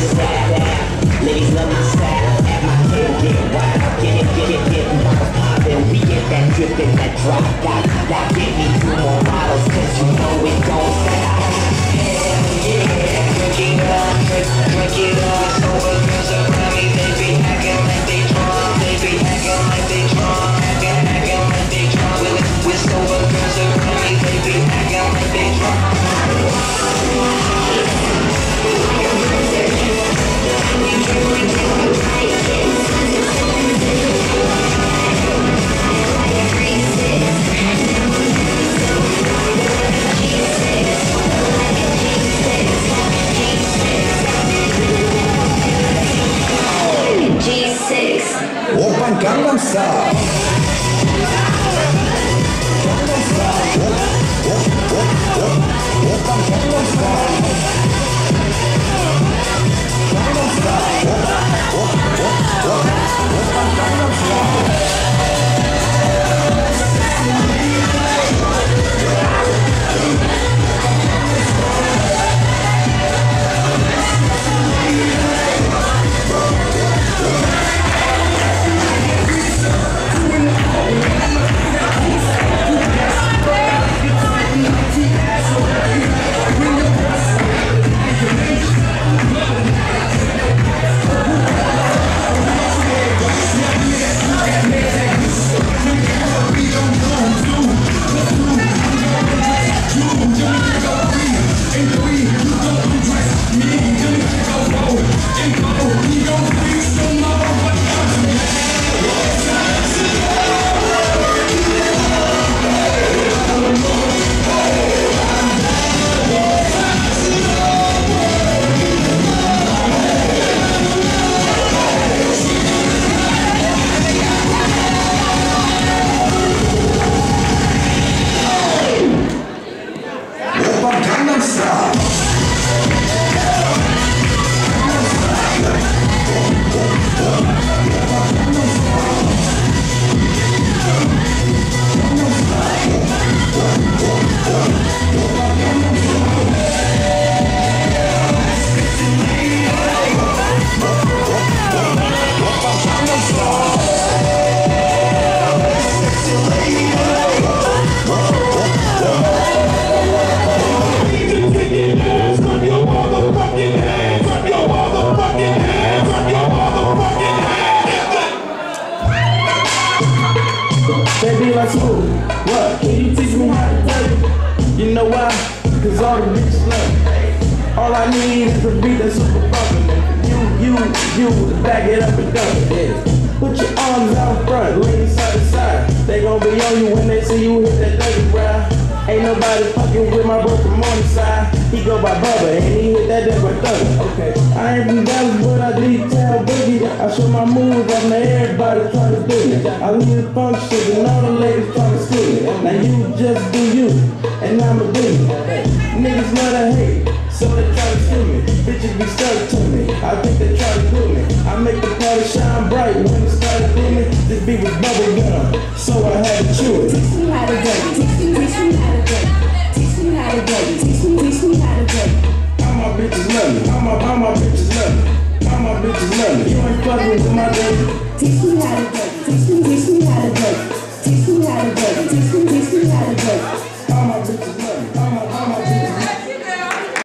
to style. Ladies love my style. My get wild. Get it, get it, get poppin'. We get that that drop. Got, got, get me two more bottles, cause you know it don't stop. Yeah, Like school. What? Can you teach me how to take? You know why? Cause all the bitches love. All I need is a beat that's super fucking. You, you, you, to back it up and dump it. Put your arms out front, lean side to side. They gon' be on you when they see you hit that Dougie ride. Ain't nobody fucking with my bro. He go by Bubba and he hit that different thug. Okay. I ain't from Dallas, but I detail boogie. I show my moves up to everybody trying to do it. I leave the function and all the ladies trying to steal it. Now you just do you, and I'ma do me. Niggas love to hate, so they try to steal me. Bitches be stuck to me, I think they try to kill me. I make the party shine bright when it started booming. This beat was bubble gum, so I had my, all my bitches me. All my bitches me. You ain't fucking with my baby. Teach me how to Dougie. Teach me, teach me